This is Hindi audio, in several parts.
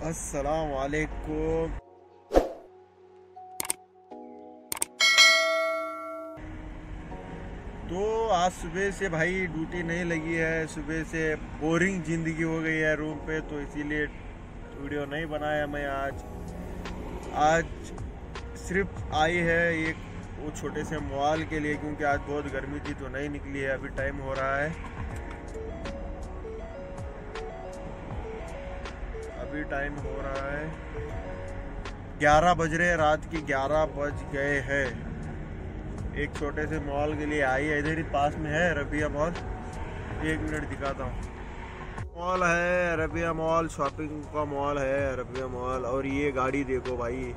अस्सलाम तो आज सुबह से भाई ड्यूटी नहीं लगी है, सुबह से बोरिंग ज़िंदगी हो गई है रूम पे तो इसीलिए वीडियो नहीं बनाया मैं आज। आज सिर्फ़ आई है एक वो छोटे से मॉल के लिए, क्योंकि आज बहुत गर्मी थी तो नहीं निकली है, अभी टाइम हो रहा है। अभी टाइम हो रहा है। 11 बज रहे रात के 11 बज गए हैं। एक छोटे से मॉल के लिए आई है, इधर ही पास में है, रबिया मॉल एक मिनट दिखाता हूँ। मॉल है, रबिया मॉल शॉपिंग का मॉल है, रबिया मॉल और ये गाड़ी देखो भाई,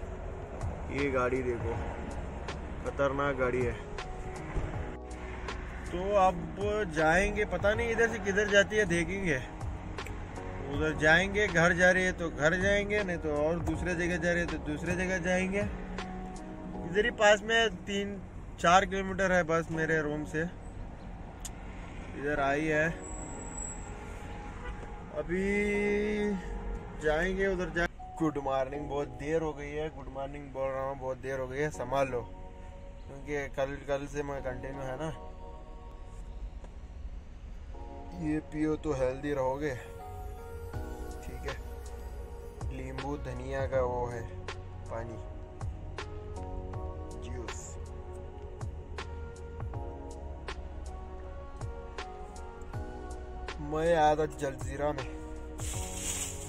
ये गाड़ी देखो। खतरनाक गाड़ी है। तो अब जाएँगे, पता नहीं इधर से किधर जाती है, देखेंगे। उधर जाएँगे, घर जा रही है तो घर जाएँगे, नहीं तो और दूसरे जगह जा रहे हैं तो दूसरे जगह जाएँगे। इधर ही पास में तीन, चार किलोमीटर है बस मेरे रूम से। इधर आई है। अभी जाएँगे उधर जा गुड मॉर्निंग बहुत देर हो गई है। गुड मॉर्निंग बोल रहा हूँ, बहुत देर हो गई है, संभाल लो। क्योंकि कल कल से मैं कंटिन्यू है ना। ये पियो तो हेल्दी रहोगे। नींबू धनिया का वो है, पानी। जूस मैं आया था जलजीरा में,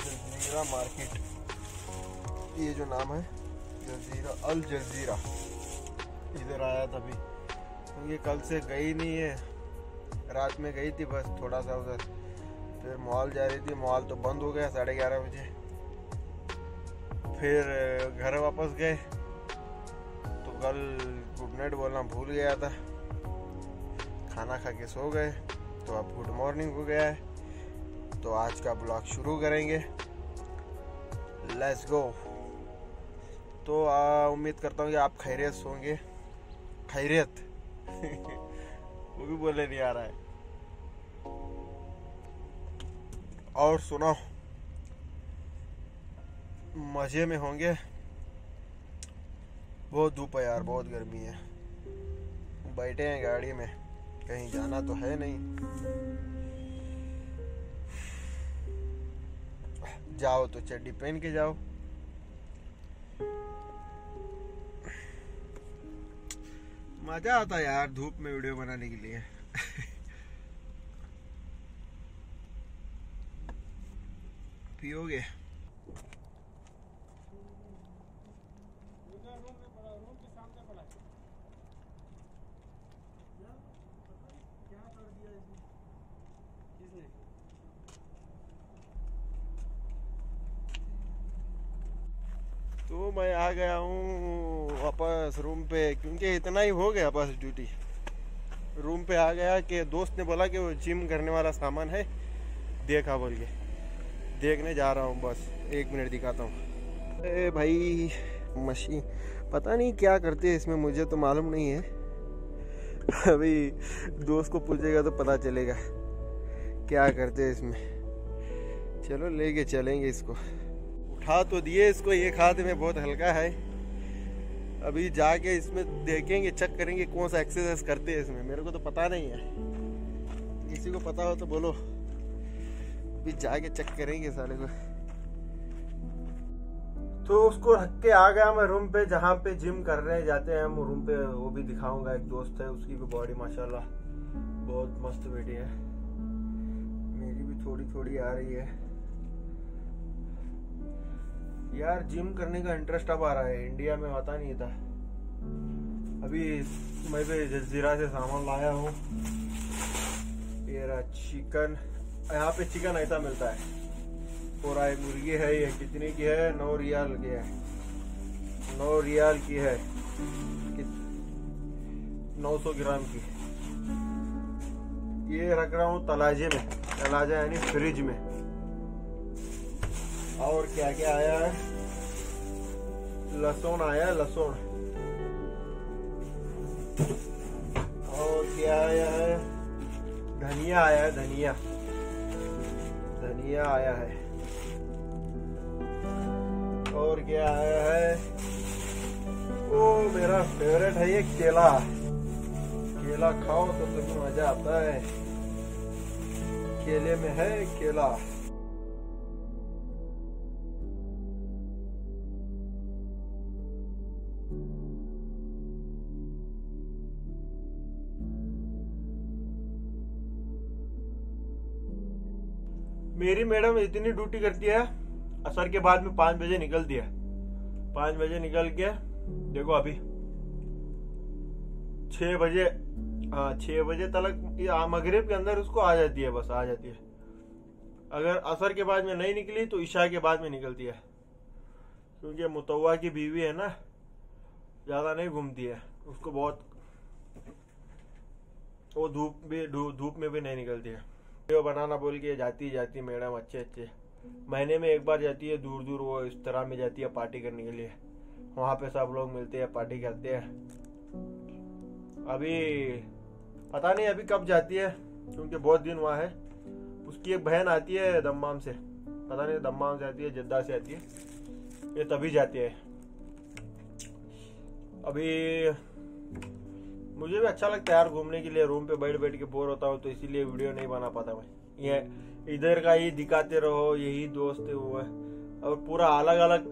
जलजीरा मार्केट। ये जो नाम है, जलजीरा, अल जलजीरा। इधर आया था अभी। क्योंकि कल से गई नहीं है। रात में गई थी बस, थोड़ा सा उधर। फिर मॉल जा रही थी। मॉल तो बंद हो गया, साढ़े ग्यारह बजे। फिर घर वापस गए। तो कल गुड नाइट बोलना भूल गया था। खाना खा के सो गए। तो अब गुड मॉर्निंग हो गया है। तो आज का ब्लॉग शुरू करेंगे। लेट्स गो तो उम्मीद करता हूँ कि आप खैरियत होंगे। खैरियत? वो भी बोले नहीं आ रहा है। और सुनो मज़े में होंगे। बहुत धूप है यार, बहुत गर्मी है। बैठे हैं गाड़ी में, कहीं जाना तो है नहीं। जाओ तो चड्डी पहन के जाओ। मज़ा आता है यार धूप में वीडियो बनाने के लिए। पियोगे? मैं आ गया हूँ वापस रूम पे, क्योंकि इतना ही हो गया बस ड्यूटी। रूम पे आ गया कि दोस्त ने बोला कि वो जिम करने वाला सामान है, देखा बोल के। देखने जा रहा हूँ बस, एक मिनट दिखाता हूँ। अरे भाई मशीन पता नहीं क्या करते हैं इसमें, मुझे तो मालूम नहीं है। अभी दोस्त को पूछेगा तो पता चलेगा, क्या करते हैं इसमें। चलो लेके चलेंगे इसको। उठा तो दिए इसको एक हाथ में बहुत हल्का है। अभी जाके इसमें देखेंगे चेक करेंगे कौन सा एक्सरसाइज करते हैं इसमें। मेरे को तो पता नहीं है। किसी को पता हो तो बोलो। अभी जाके चेक करेंगे सारे को। तो उसको रख के आ गया मैं रूम पे, जहाँ पे जिम कर रहे जाते हैं हम रूम पे। वो भी दिखाऊँगा, एक दोस्त है, उसकी भी बॉडी माशाल्लाह बहुत मस्त बेटी है। मेरी भी थोड़ी थोड़ी आ रही है। यार, जिम करने का इंटरेस्ट अब आ रहा है। इंडिया में आता नहीं था। अभी मैं भी जजीरा से सामान लाया हूँ। ये रहा चिकन यहाँ पे चिकन ऐसा मिलता है। पूरा एक मुर्गी है, ये कितने की है? नौ रियाल की है। नौ रियाल की है। नौ सौ ग्राम की। ये रख रहा हूँ तलाजे में। तलाजा यानी फ्रिज में। और क्या क्या आया है? लहसुन आया है, लहसुन। और क्या आया है? धनिया आया है, धनिया। धनिया आया है। और क्या आया है? ओ, मेरा फेवरेट है ये केला। केला खाओ तो तुम्हें मज़ा आता है। केले में है केला। मेरी मैडम इतनी ड्यूटी करती है, असर के बाद में पाँच बजे निकलती है। पाँच बजे निकल के, देखो अभी। छह बजे हाँ छह बजे तक मगरब के अंदर उसको आ जाती है, बस आ जाती है। अगर असर के बाद में नहीं निकली तो ईशा के बाद में निकलती है। क्योंकि मुतवा की बीवी है ना, ज़्यादा नहीं घूमती है। उसको बहुत, वो धूप भी धूप में भी नहीं निकलती है। वीडियो बनाना बोल के जाती जाती मैडम अच्छे अच्छे। महीने में एक बार जाती है दूर दूर वो इस तरह में जाती है पार्टी करने के लिए। वहाँ पे सब लोग मिलते हैं, पार्टी करते हैं। अभी पता नहीं अभी कब जाती है, क्योंकि बहुत दिन वहाँ है। उसकी एक बहन आती है दम्माम से। पता नहीं, दम्माम से आती है, जद्दा से आती है। ये तभी जाती है। अभी मुझे भी अच्छा लगता है यार घूमने के लिए रूम पे बैठ बैठ के बोर होता हूँ तो इसीलिए वीडियो नहीं बना पाता मैं। ये इधर का ही दिखाते रहो यही दोस्त वो है। और पूरा अलग अलग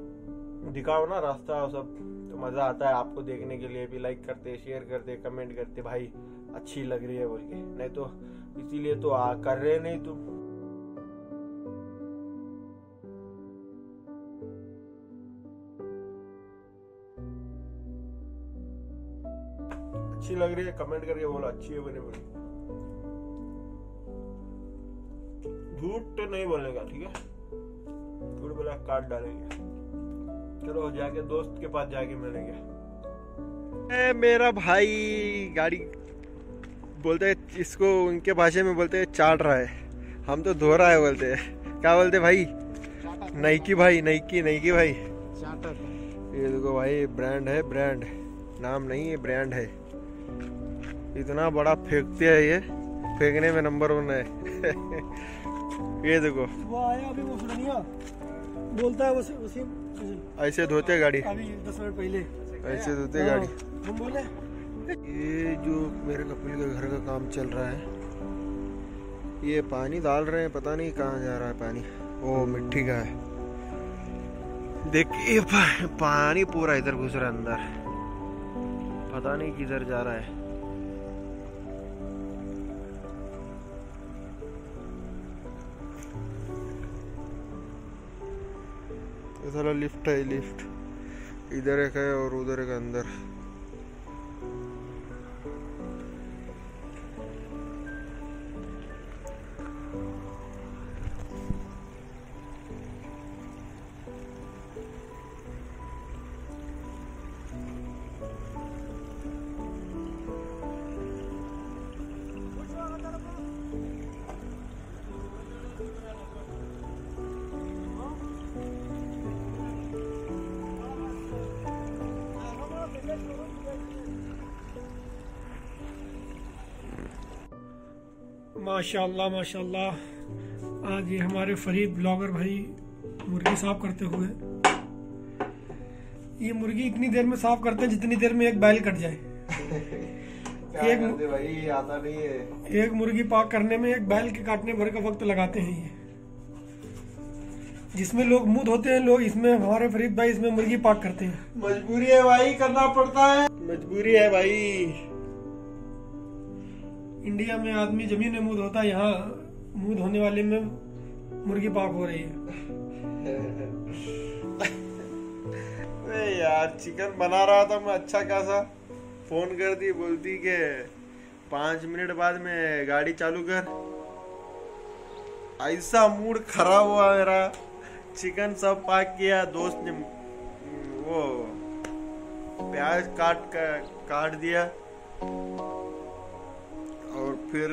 दिखाओ ना रास्ता और सब तो मज़ा आता है आपको देखने के लिए भी लाइक करते शेयर करते कमेंट करते भाई अच्छी लग रही है बोल के। नहीं तो इसीलिए तो आ, कर रहे नहीं तुम अच्छी लग रही है कमेंट करके बोलो अच्छी है बने बनी झूठ तो नहीं बोलने का ठीक है? झूठ बोला काट डालेंगे। चलो जाके दोस्त के पास जाके मिलेंगे। ए, मेरा भाई गाड़ी बोलते हैं इसको उनके भाषा में बोलते हैं चाट रहा है। हम तो धो रहा है बोलते हैं। क्या बोलते भाई? नईकी भाई नईकी नईकी भाई। ये देखो भाई ब्रांड है ब्रांड। नाम नहीं है ब्रांड है। इतना बड़ा फेंकते है ये। फेंकने में नंबर वन है। ये देखो। वो आया अभी वो बोलता है उसी, उसी ऐसे धोते गाड़ी। अभी दस मिनट पहले। ऐसे धोते गाड़ी। हाँ, हम बोले। ये जो मेरे कपिल के घर का काम चल रहा है ये पानी डाल रहे हैं पता नहीं कहाँ जा रहा है पानी। ओ मिट्टी का है। देखिए पानी पूरा इधर घुस रहा है अंदर। पता नहीं किधर जा रहा है। लिफ्ट है, लिफ्ट। इधर एक है और उधर एक अंदर। माशाल्लाह माशाल्लाह। आज ये हमारे फरीद ब्लॉगर भाई मुर्गी साफ़ करते हुए। ये मुर्गी इतनी देर में साफ़ करते हैं जितनी देर में एक बैल कट जाए। एक भाई आता नहीं है। एक मुर्गी पाक करने में एक बैल के काटने भर का वक्त लगाते हैं ये। जिसमें लोग मुँह होते हैं लोग इसमें हमारे फरीद भाई इसमें मुर्गी पाक करते हैं। मजबूरी है भाई करना पड़ता है। मजबूरी है भाई। इंडिया में आदमी ज़मीन में मुँह धोता यहाँ मुँह धोने वाले में मुर्गी पाक हो रही है। यार चिकन बना रहा था मैं अच्छा खासा। फ़ोन कर दी बोलती के पाँच मिनट बाद में गाड़ी चालू कर। ऐसा मूड खराब हुआ मेरा। चिकन सब पाक किया, दोस्त ने वो प्याज काट कर काट दिया। और फिर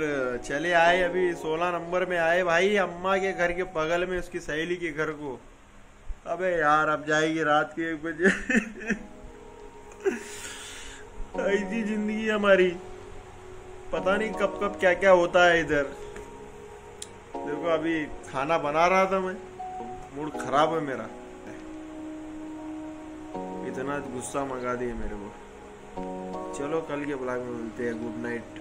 चले आए अभी सोलह नंबर में आए भाई, अम्मा के घर के बगल में, उसकी सहेली के घर को। अबे यार, अब जाएगी रात के एक बजे। ऐसी ज़िंदगी हमारी। पता नहीं कब कब क्या क्या होता है इधर। देखो, अभी खाना बना रहा था मैं। मूड खराब है मेरा। इतना गुस्सा मंगा दिए मेरे को। चलो, कल के ब्लॉग में मिलते हैं। Good night